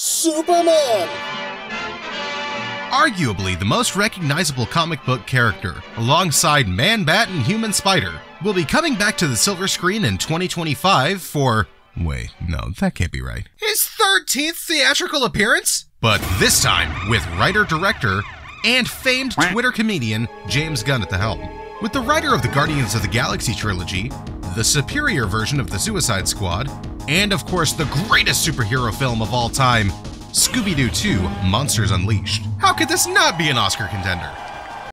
Superman! Arguably the most recognizable comic book character, alongside Man Bat and Human Spider, will be coming back to the silver screen in 2025 for. Wait, no, that can't be right. His 13th theatrical appearance? But this time with writer director and famed Twitter comedian James Gunn at the helm. With the writer of the Guardians of the Galaxy trilogy, the superior version of the Suicide Squad, and of course the greatest superhero film of all time, Scooby Doo 2 Monsters Unleashed. How could this not be an Oscar contender?